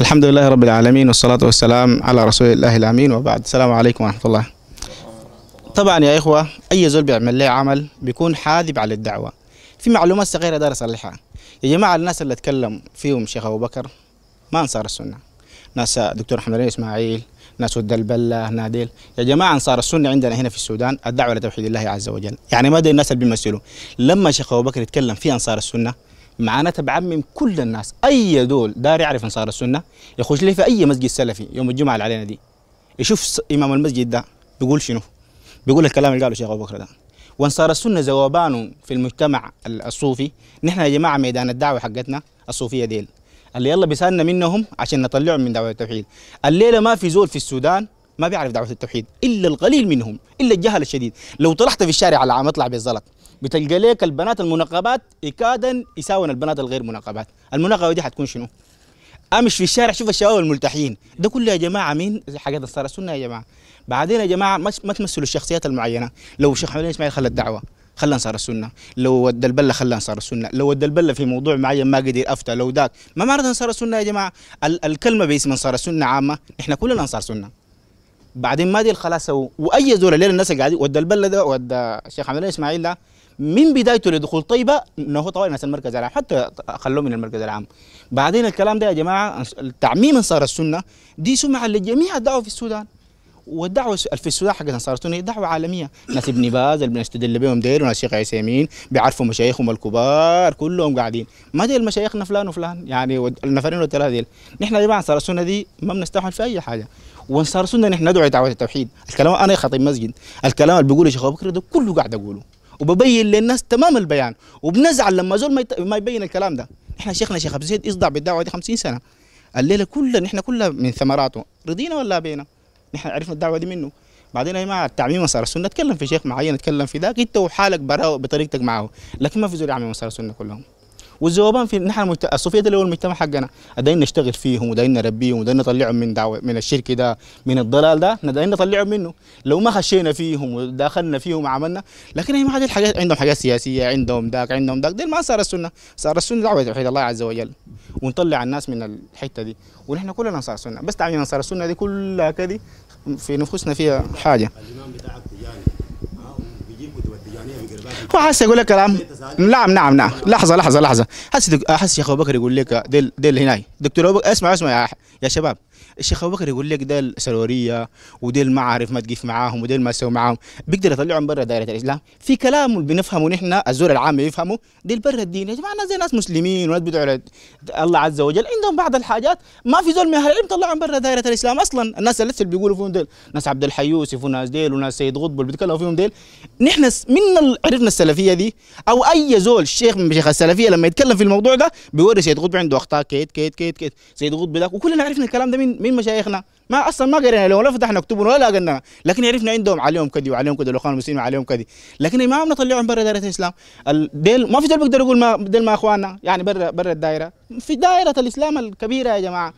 الحمد لله رب العالمين والصلاة والسلام على رسول الله الأمين وبعد السلام عليكم ورحمة الله طبعا يا إخوة أي زول بيعمل له عمل بيكون حاذب على الدعوة. في معلومات صغيرة دار أصلحها يا جماعة الناس اللي أتكلم فيهم شيخ أبو بكر ما أنصار السنة. ناس دكتور محمد إسماعيل ناس ود البلة ناديل. يا جماعة أنصار السنة عندنا هنا في السودان الدعوة لتوحيد الله عز وجل. يعني ما الناس اللي بيمثلوا. لما شيخ أبو بكر يتكلم في أنصار السنة معناتها بعمم كل الناس. أي دول دار يعرف انصار السنة يخش لي في أي مسجد سلفي يوم الجمعة اللي علينا دي يشوف إمام المسجد ده بيقول شنو؟ بيقول الكلام اللي قاله شيخ أبو بكر ده. وانصار السنة ذوبان في المجتمع ال- الصوفي نحن يا جماعة ميدان الدعوة حقتنا الصوفية ديل. اللي يلا بيسالنا منهم عشان نطلعهم من دعوة التوحيد. الليلة ما في زول في السودان ما بيعرف دعوة التوحيد إلا القليل منهم إلا الجهل الشديد. لو طلعت في الشارع على عام اطلع بالزلط. بتلقى ليك البنات المنقبات اكادا يساوون البنات الغير منقبات المنقبه دي حتكون شنو؟ امش في الشارع شوف الشباب الملتحين. ده كله يا جماعة مين؟ حاجات انصار السنة يا جماعة. بعدين يا جماعة ما تمثلوا الشخصيات المعينة. لو الشيخ محمد إسماعيل خلى الدعوة خلى أنصار السنة. لو ود البلة خلى أنصار السنة. لو ود البلة في موضوع معين ما قدر افتى لو ذاك. ما معنى أنصار السنة يا جماعة؟ ال- الكلمة باسم أنصار السنة عامة. إحنا كلنا أنصار سنة. بعدين ما دي خلاص وأي زول الليلة الناس قاعدين ود البلة ده ود الشيخ محمد إسماعيل ده من بدايته لدخول طيبة إنه هو طوال ناس المركز العام حتى خلوه من المركز العام. بعدين الكلام ده يا جماعة التعميم انصار السنة دي سمعة لجميع الدعوة في السودان. والدعوة في السودان حق انصار السنة دعوة عالمية. ناس ابن باز اللي بنستدل بهم ديل وناس شيخ عثيمين بيعرفوا مشايخهم الكبار كلهم قاعدين. ما دي المشايخنا فلان وفلان يعني النفرين والثلاثه ديل. نحن يا جماعة انصار السنة دي ما بنستحمل في أي حاجة. وانصار السنة نحن ندعو دعوة التوحيد. الكلام أنا خطيب مسجد. الكلام اللي بيقوله شيخ أبو بكر ده كله قاعد أقوله. وببين للناس تمام البيان. وبنزعل لما زول ما, يت... ما يبين الكلام ده. إحنا شيخنا شيخ ابو زيد إصدع بالدعوة دي 50 سنة. الليلة كلها نحن كلها من ثمراته. رضينا ولا بينا؟ نحن عرفنا الدعوة دي منه. بعدين يا جماعة التعميم مسار السنة. تكلم في شيخ معين تكلم في ذاك. أنت وحالك برا بطريقتك معه. لكن ما في زول يعمل مسار السنة كلهم. والذوبان في نحن المجت... الصوفية اللي هو المجتمع حقنا. دايين نشتغل فيهم ودايين نربيهم ودايين نطلعهم من دعوه من الشرك ده من الضلال ده دايين نطلعهم منه. لو ما خشينا فيهم وداخلنا فيهم وعملنا لكن هي ما هذه الحاجات عندهم حاجات سياسية عندهم ذاك عندهم ذاك. دي ما صار السنة. صار السنة دعوة توحيد الله عز وجل. ونطلع الناس من الحتة دي. ونحن كلنا انصار السنة بس تعميم انصار السنة دي كلها كده في نفوسنا فيها حاجة. الإمام بتاعك تجاني ها وبيجيب كتب التجانيه هو حاسس يقول لك كلام. نعم نعم نعم. لحظة لحظة لحظة. دك... حس شيخ أبو بكر يقول لك ديل ديل هناي. دكتور اسمع اسمع يا, يا شباب. الشيخ أبو بكر يقول لك ديل سروريه وديل ما عارف ما تقيف معاهم وديل ما تسوي معاهم. بيقدر يطلعهم برا دائرة الإسلام. في كلام بنفهمه نحن الزول العام يفهمه. ديل برا الدين يا جماعة الناس زي ناس مسلمين وناس بيدعوا على الله عز وجل. عندهم بعض الحاجات ما في زول من أهل العلم طلعهم برا دائرة الإسلام أصلا. الناس اللي بيقولوا فيهم ديل. ناس عبد الحي يوسف وناس ديل وناس سيد قطب اللي بيتكلموا فيهم ديل. نحن من عرفنا السلفية دي. أو أي زول شيخ من مشايخ السلفية لما يتكلم في الموضوع ده بيوري سيد قطب عنده أخطاء كيت كيت كيت كيت. سيد قطب ذاك وكلنا عرفنا الكلام ده من من مشايخنا؟ ما أصلا ما قرينا لهم ولا فتحنا كتبهم ولا قلنا لكن عرفنا عندهم عليهم كذي وعليهم كذي الاخوان المسلمين وعليهم كذي. لكن ما عم نطلعهم برا دائرة الإسلام. ال- ديل ما في زول بيقدر يقول ما ديل ما إخواننا. يعني برا برا الدائرة. في دائرة الإسلام الكبيرة يا جماعة.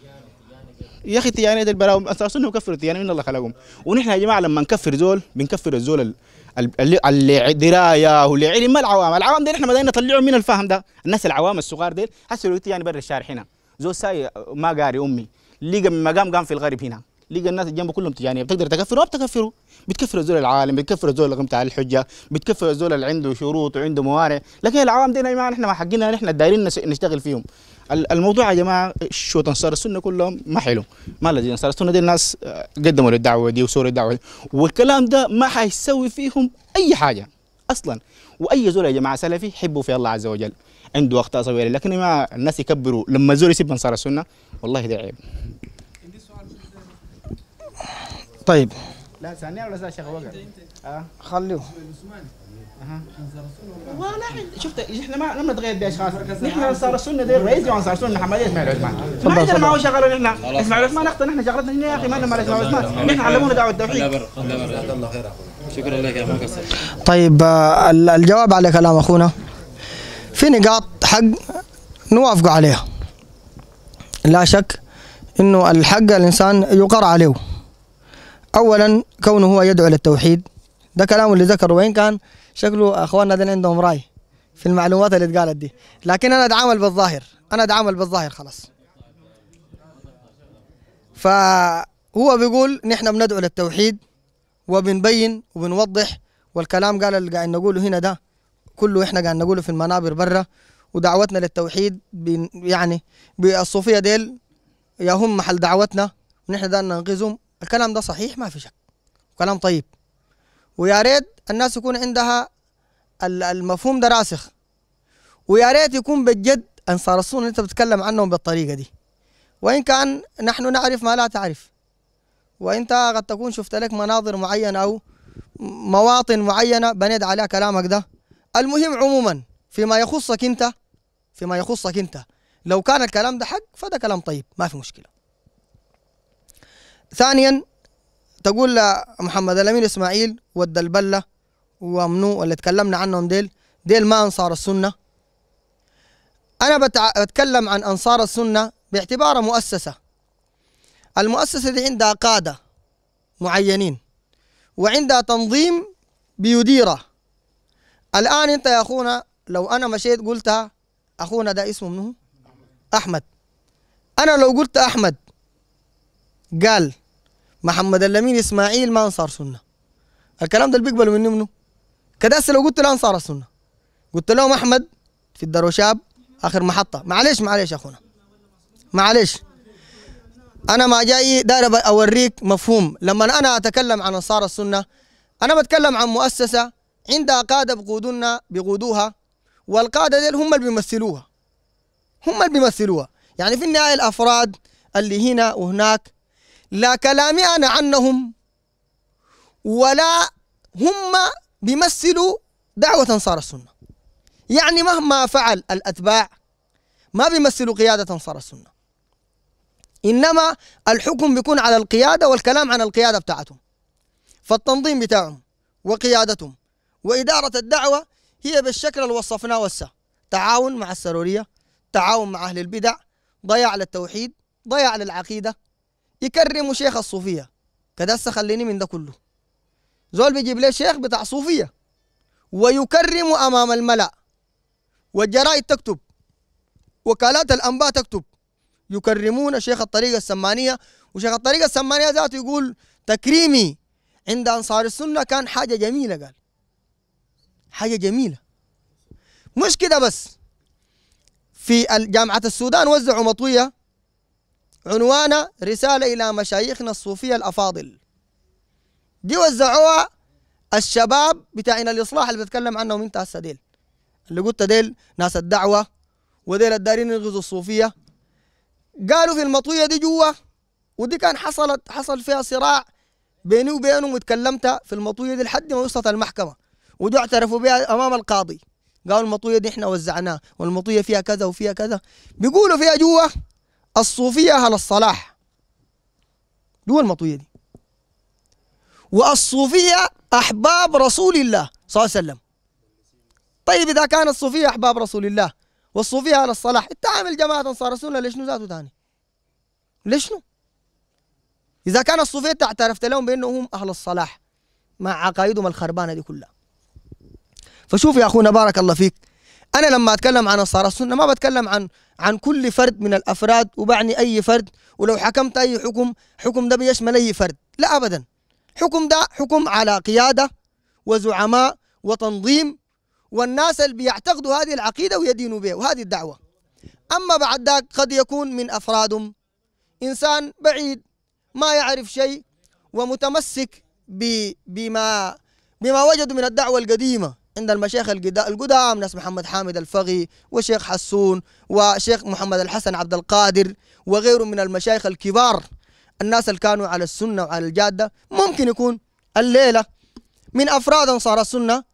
يا أخي التيانيه دي البلاوي انصار السنة وكفروا التيانيه من الله خلقهم. ونحن يا جماعة لما نكفر زول بنكفر الزول ال- ال- اللي, دراية واللي علم ما العوام. العوام دي نحن بدأنا نطلعهم من الفهم ده. الناس العوام الصغار ديل. حسوا التياني برا الشارع هنا. زول ساي ما قاري أمي. لقى مقام قام في الغرب هنا. لقى الناس جنبه كلهم تجانيه بتقدر تكفره؟ ما بتكفره بتكفر الزول العالم بتكفر الزول اللي بتاع الحجة بتكفر الزول اللي عنده شروط وعنده موارع لكن العوام دي يا جماعة نحن ما حقنا نحن دايرين نشتغل فيهم. ال- الموضوع يا جماعة شو انصار السنة كلهم؟ ما حلو. ما لازم انصار السنة دي الناس آه، قدموا للدعوة دي وصوروا الدعوه دي. والكلام ده ما حيسوي فيهم أي حاجة أصلا. وأي زول يا جماعة سلفي يحبوا في الله عز وجل. عنده اخطاء صغيره لكن ما الناس يكبروا. لما زول يسيب انصار السنة والله ده عيب. طيب. لا ثانية ولا شيخ بكر آه. خليه. ولا شفت إحنا ما لم نتغير بأشخاص. نحن انصار السنة دي الرئيس وانصار السنة محمد إسماعيل عثمان. ما عندنا معه شغله نحن إسماعيل عثمان اخطا نحن شغلتنا هنا يا أخي ما لنا مال إسماعيل عثمان. نحن علمونا دعوة التوحيد شكرا لك يا طيب آه، ال- الجواب على كلام أخونا. في نقاط حق نوافق عليها. لا شك إنه الحق الإنسان يقر عليه. اولا كونه هو يدعو للتوحيد ده كلام اللي ذكره. وين كان شكله أخواننا دين عندهم رأي في المعلومات اللي اتقالت دي. لكن أنا أتعامل بالظاهر. أنا أتعامل بالظاهر خلاص. فهو بيقول نحن بندعو للتوحيد وبنبين وبنوضح. والكلام قال اللي قاعد نقوله هنا ده كله إحنا قاعد نقوله في المنابر برا ودعوتنا للتوحيد يعني بالصوفية ديل يا هم محل دعوتنا ونحن ده ننقذهم. الكلام ده صحيح؟ ما في شك. كلام طيب. ويا ريت الناس يكون عندها ال- المفهوم ده راسخ. ويا ريت يكون بجد أنصار السنة اللي انت بتتكلم عنهم بالطريقة دي. وإن كان نحن نعرف ما لا تعرف. وانت قد تكون شفت لك مناظر معينة أو مواطن معينة بنيت عليها كلامك ده المهم عموما فيما يخصك أنت فيما يخصك أنت لو كان الكلام ده حق فده كلام طيب ما في مشكلة. ثانيا تقول لمحمد الامين إسماعيل والدلبله ومنو اللي تكلمنا عنهم ديل ديل ما أنصار السنة. أنا بتع... بتكلم عن أنصار السنة باعتبارها مؤسسة. المؤسسة دي عندها قادة معينين وعندها تنظيم بيديره. الآن أنت يا أخونا لو أنا مشيت قلتها أخونا ده اسمه منو؟ أحمد. أنا لو قلت أحمد قال محمد الأمين إسماعيل ما أنصار سنة. الكلام ده بيقبلوا مني منه كده هسه لو قلت له أنصار السنة قلت لهم أحمد في الدروشاب آخر محطة. معلش معلش يا أخونا. معلش أنا ما جاي داير أوريك مفهوم. لما أنا أتكلم عن أنصار السنة أنا بتكلم عن مؤسسة عندها قاده بقودنا بيقودوها والقادة ديل هم اللي بيمثلوها. هم اللي بيمثلوها. يعني في النهاية الأفراد اللي هنا وهناك لا كلامي أنا عنهم ولا هم بيمثلوا دعوة انصار السنة. يعني مهما فعل الأتباع ما بيمثلوا قيادة انصار السنة. إنما الحكم بيكون على القيادة والكلام عن القيادة بتاعتهم فالتنظيم بتاعهم وقيادتهم وإدارة الدعوة هي بالشكل اللي وصفناه وسا تعاون مع السرورية تعاون مع أهل البدع ضياع للتوحيد ضياع للعقيدة. يكرموا شيخ الصوفية. كده هسه خليني من ده كله. زول بيجيب لي شيخ بتاع صوفية؟ ويكرم أمام الملأ. والجرائد تكتب. وكالات الأنباء تكتب. يكرمون شيخ الطريقة السمانية. وشيخ الطريقة السمانية ذاته يقول تكريمي عند أنصار السنة كان حاجة جميلة قال. حاجة جميلة. مش كده بس. في جامعة السودان وزعوا مطوية عنوانها رسالة إلى مشايخنا الصوفية الأفاضل. دي وزعوها الشباب بتاعنا الإصلاح اللي بتكلم عنهم انت هسه ديل اللي قلت ديل ناس الدعوة وديل الدارين ينغزوا الصوفية. قالوا في المطوية دي جوا ودي كان حصلت حصل فيها صراع بيني وبينهم وتكلمت في المطوية دي لحد ما وصلت المحكمة. ودي اعترفوا بها أمام القاضي. قالوا المطوية دي إحنا وزعناها والمطوية فيها كذا وفيها كذا. بيقولوا فيها جوا الصوفية أهل الصلاح. جوا المطوية دي. والصوفية أحباب رسول الله صلى الله عليه وسلم. طيب إذا كان الصوفية أحباب رسول الله والصوفية على الصلاح انت عامل جماعة انصار السنة ليش ذاته تاني ليش شنو إذا كان الصوفية انت اعترفت لهم بأنهم هم أهل الصلاح مع عقائدهم الخربانة دي كلها. فشوف يا أخونا بارك الله فيك. أنا لما أتكلم عن انصار السنة ما بتكلم عن عن كل فرد من الأفراد وبعني أي فرد ولو حكمت أي حكم حكم ده بيشمل أي فرد. لا ابدا. حكم ده حكم على قيادة وزعماء وتنظيم والناس اللي بيعتقدوا هذه العقيدة ويدينوا بها وهذه الدعوة. أما بعد ذاك قد يكون من أفرادهم. إنسان بعيد ما يعرف شيء ومتمسك بما بما وجدوا من الدعوة القديمة. عند المشايخ القدا- القدام ناس محمد حامد الفقي وشيخ حسون وشيخ محمد الحسن عبد القادر وغيره من المشايخ الكبار. الناس اللي كانوا على السنة وعلى الجادة ممكن يكون الليلة من أفراد أنصار السنة.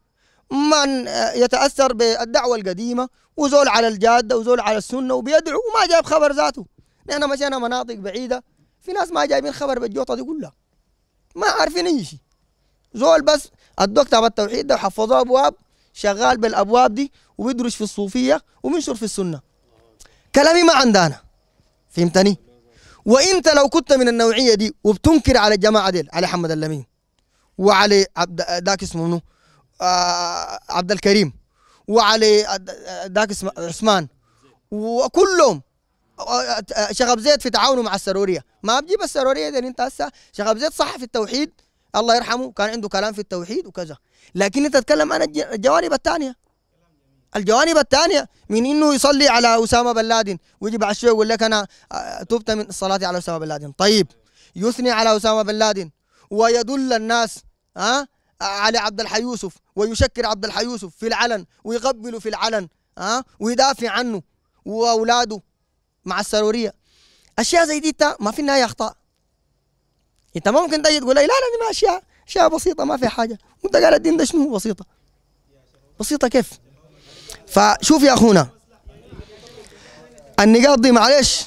من يتأثر بالدعوة القديمة وزول على الجادة وزول على السنة وبيدعو وما جايب خبر ذاته. لأن مشينا مناطق بعيدة في ناس ما جايبين خبر بالجوطة دي كلها. ما عارفين أي شيء. زول بس ادوك كتاب التوحيد ده وحفظوه أبواب شغال بالأبواب دي وبيدرس في الصوفية وبينشر في السنة. كلامي ما عندنا فهمتني؟ وإنت لو كنت من النوعية دي وبتنكر على الجماعة دي على محمد اللمين وعلي عبد ذاك اسمه منو؟ آه عبد الكريم وعلي ذاك اسمه عثمان وكلهم. شغب زيد في تعاونه مع السرورية. ما بجيب السرورية دي أنت هسه شغب زيد صح في التوحيد الله يرحمه كان عنده كلام في التوحيد وكذا. لكن أنت تتكلم عن الج- الجوانب الثانية الجوانب الثانية من إنه يصلي على أسامة بن لادن. ويجي بعد شوية يقول لك أنا آه، تبت من الصلاة على أسامة بن لادن. طيب يثني على أسامة بن لادن. ويدل الناس ها على عبد الحي يوسف. ويشكر عبد الحي يوسف في العلن. ويقبله في العلن ها ويدافع عنه. وأولاده مع السرورية. أشياء زي دي ما في النهايه أخطاء. انت ممكن تجي تقول لي لا لا دي ما أشياء أشياء بسيطة ما في حاجة. وانت قال الدين ده شنو بسيطة. بسيطة كيف؟ فشوف يا أخونا النقاط دي معلش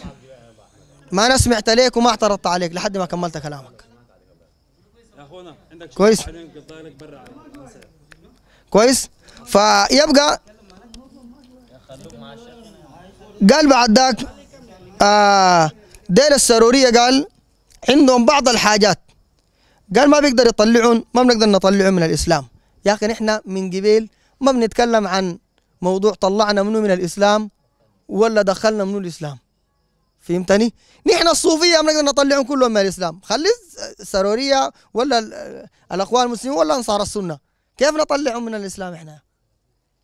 ما أنا سمعت عليك وما اعترضت عليك لحد ما كملت كلامك. يا أخونا عندك كويس. كويس؟ فيبقى قال بعد ذاك آه دير السرورية قال عندهم بعض الحاجات قال ما بيقدر يطلعون ما بنقدر نطلعهم من الإسلام يا أخي نحن من قبيل ما بنتكلم عن موضوع طلعنا منه من الإسلام ولا دخلنا منه الإسلام فهمتني؟ نحن الصوفية بنقدر نطلعهم كلهم من الإسلام خلي السرورية ولا ال- الأخوان المسلمين ولا أنصار السنة كيف نطلعهم من الإسلام إحنا؟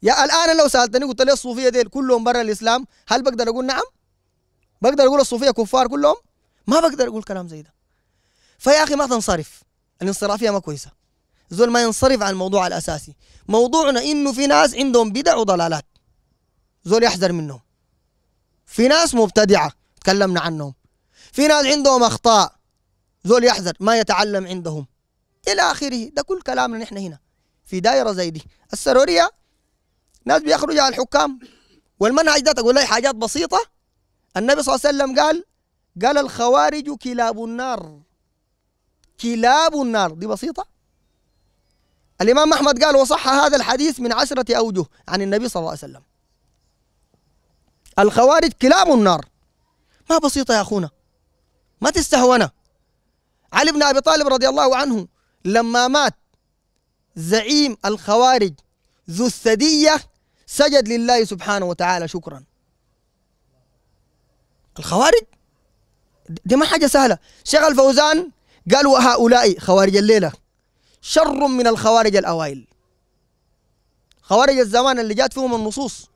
يا الآن لو سألتني قلت لي الصوفية ديل كلهم برا الإسلام هل بقدر أقول نعم؟ بقدر أقول الصوفية كفار كلهم؟ ما بقدر أقول كلام زي ده. فيا أخي ما تنصرف. الانصرافية ما كويسة. زول ما ينصرف عن الموضوع الأساسي. موضوعنا إنه في ناس عندهم بدع وضلالات. زول يحذر منهم. في ناس مبتدعة. تكلمنا عنهم. في ناس عندهم أخطاء. زول يحذر. ما يتعلم عندهم. إلى آخره. ده كل كلامنا نحن هنا. في دائرة زي دي. السرورية. ناس بيخرجوا على الحكام. والمنهج ده تقول لي حاجات بسيطة. النبي صلى الله عليه وسلم قال قال الخوارج كلاب النار. كلاب النار. دي بسيطة. الإمام أحمد قال وصح هذا الحديث من عشرة أوجه عن النبي صلى الله عليه وسلم. الخوارج كلاب النار. ما بسيطة يا أخونا. ما تستهونا. علي بن أبي طالب رضي الله عنه لما مات زعيم الخوارج ذو الثدية سجد لله سبحانه وتعالى شكرا. الخوارج دي ما حاجة سهلة. شيخ الفوزان قال وهؤلاء خوارج الليلة. شر من الخوارج الأوائل. خوارج الزمان اللي جات فيهم النصوص.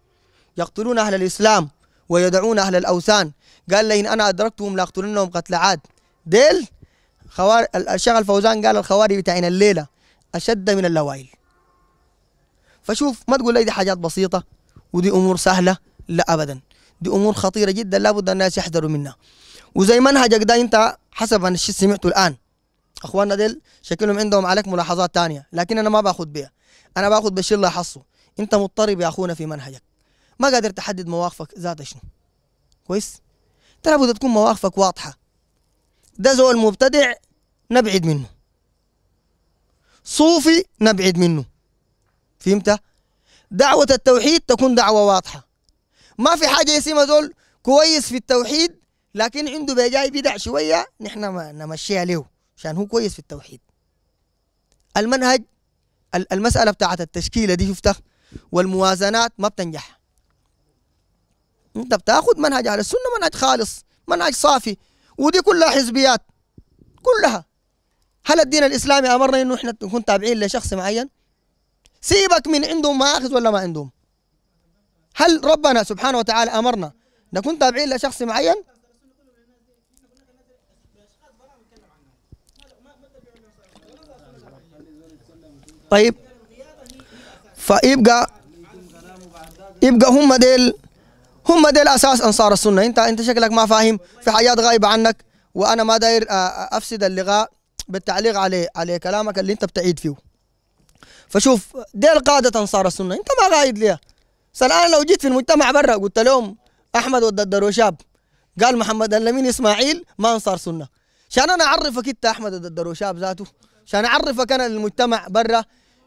يقتلون أهل الإسلام ويدعون أهل الأوثان. قال لئن أنا أدركتهم لأقتلنهم قتل عاد. ديل خوار... الشيخ الفوزان قال الخوارج بتاعين الليلة أشد من اللوائل فشوف ما تقول لي دي حاجات بسيطة ودي أمور سهلة؟ لا أبدا. دي أمور خطيرة جدا لابد الناس يحذروا منها. وزي منهجك ده أنت حسب أنا الشيء سمعته الآن. أخواننا ديل شكلهم عندهم عليك ملاحظات تانية لكن أنا ما باخذ بها أنا باخذ بالشيء اللي لاحظته أنت مضطرب يا أخونا في منهجك. ما قادر تحدد مواقفك ذات شنو. كويس؟ انت لابد تكون مواقفك واضحة. ده زول مبتدع نبعد منه. صوفي نبعد منه. فهمت؟ دعوة التوحيد تكون دعوة واضحة. ما في حاجة اسمها زول كويس في التوحيد لكن عنده بجاي بدع شوية نحن ما نمشيها له عشان هو كويس في التوحيد. المنهج ال- المسألة بتاعت التشكيلة دي شفتها؟ والموازنات ما بتنجح. انت بتاخذ منهج على السنة منهج خالص منهج صافي ودي كلها حزبيات كلها. هل الدين الإسلامي أمرنا إنه إحنا نكون تابعين لشخص معين؟ سيبك من عندهم مآخذ ولا ما عندهم. هل ربنا سبحانه وتعالى أمرنا نكون تابعين لشخص معين؟ طيب فيبقى يبقى هم ديل هم ديل أساس أنصار السنة. إنت إنت شكلك ما فاهم. في حاجات غايبة عنك وأنا ما داير آه، آه، أفسد اللقاء بالتعليق عليه على كلامك اللي أنت بتعيد فيه. فشوف ديل قادة أنصار السنة. إنت ما قايد ليها. الان لو جيت في المجتمع برا قلت لهم أحمد ود الدروشاب قال محمد الأمين إسماعيل ما أنصار سنة. عشان أنا أعرفك أنت أحمد الدروشاب ذاته؟ عشان أعرفك أنا للمجتمع برا؟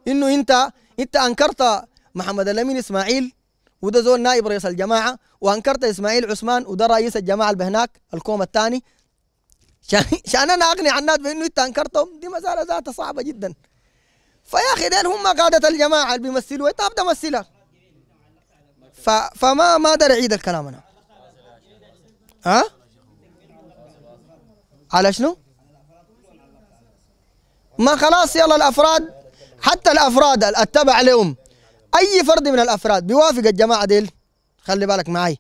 إنه انت أنت أنكرت محمد الأمين إسماعيل وده زول نائب رئيس الجماعة وأنكرت إسماعيل عثمان وده رئيس الجماعة اللي بهناك الكوم الثاني. عشان أنا اقنع الناس بإنه أنت أنكرتهم؟ دي مسألة ذاتها صعبة جدا. فيا أخي دين هم قادة الجماعة اللي بيمثلوا انت بتمثلها ف... فما ما دار أعيد الكلام أنا. ها؟ على شنو؟ ما خلاص يلا الأفراد حتى الأفراد التبع لهم. أي فرد من الأفراد؟ بيوافق الجماعة ديل؟ خلي بالك معي.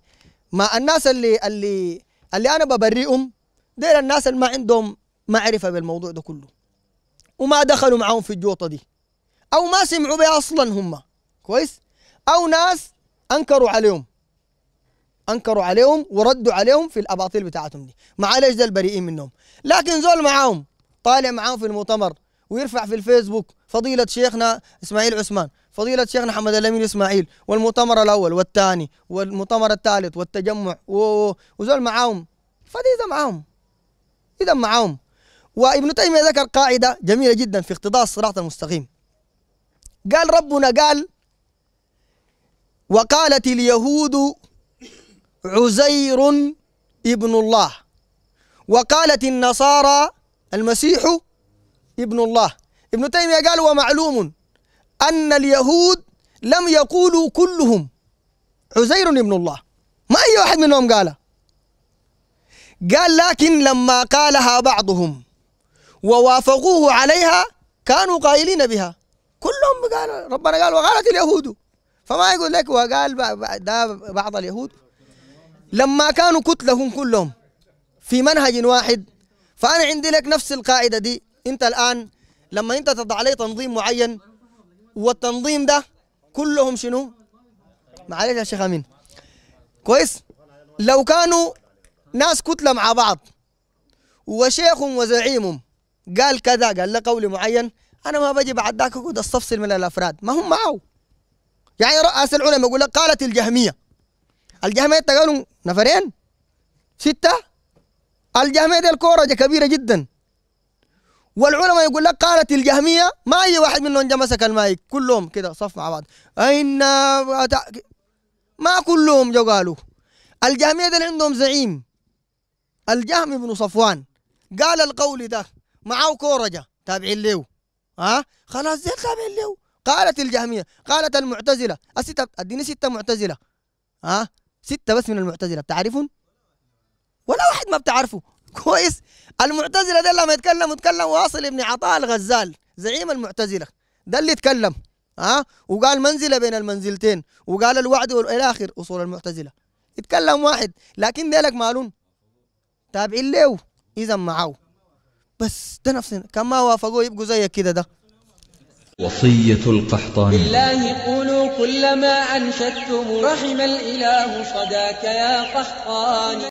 ما الناس اللي اللي اللي أنا ببرئهم ديل الناس اللي ما عندهم معرفة بالموضوع ده كله. وما دخلوا معاهم في الجوطة دي. أو ما سمعوا بها أصلا هم. كويس؟ أو ناس أنكروا عليهم. أنكروا عليهم وردوا عليهم في الأباطيل بتاعتهم دي. معلش ده البريئين منهم. لكن زول معاهم طالع معاهم في المؤتمر ويرفع في الفيسبوك فضيلة شيخنا إسماعيل عثمان فضيلة شيخنا محمد الأمين إسماعيل والمؤتمر الأول والثاني والمؤتمر الثالث والتجمع وزول معاهم فدي إذا معاهم. إذا معاهم. وابن تيمية ذكر قاعدة جميلة جدا في اقتضاء الصراط المستقيم. قال ربنا قال وقالت اليهود عزير ابن الله. وقالت النصارى المسيح ابن الله. ابن تيمية قال ومعلوم أن اليهود لم يقولوا كلهم عزير ابن الله. ما أي واحد منهم قالها قال لكن لما قالها بعضهم ووافقوه عليها كانوا قائلين بها. كلهم قال ربنا قال وقالت اليهود. فما يقول لك وقال بعض اليهود لما كانوا كتلهم كلهم في منهج واحد فأنا عندي لك نفس القاعدة دي. أنت الآن لما أنت تضع عليه تنظيم معين والتنظيم ده كلهم شنو؟ معلش يا شيخ أمين. كويس؟ لو كانوا ناس كتلة مع بعض وشيخ وزعيم قال كذا قال له قول معين أنا ما بجي بعد ذاك أقعد أستفصل من الأفراد. ما هم معه. يعني رأس العلماء يقول لك قالت الجهمية. الجهمية قالوا نفرين؟ ستة؟ الجهمية دي الكورة كبيرة جدا. والعلماء يقول لك قالت الجهمية ما أي واحد منهم جا مسك المايك كلهم كده صف مع بعض. أين ما كلهم جو قالوا. الجهمية دي عندهم زعيم. الجهم بن صفوان قال القول ده معه كورجة تابعين له. ها؟ خلاص زي تابعين له. قالت الجهمية قالت المعتزلة الستة اديني ستة معتزلة. ها؟ ستة بس من المعتزلة بتعرفون ولا واحد ما بتعرفه. كويس. المعتزلة ده لما يتكلم يتكلم واصل ابن عطاء الغزال زعيم المعتزلة. ده اللي يتكلم. ها؟ وقال منزلة بين المنزلتين وقال الوعد والى آخر أصول المعتزلة. يتكلم واحد لكن ديلك مالون؟ تابعين له. اذا معه. بس ده نفس كما وافقوا يبقوا زي كده ده. وصية القحطاني بالله قولوا كل ما أنشدتم رحم الإله صداك يا قحطان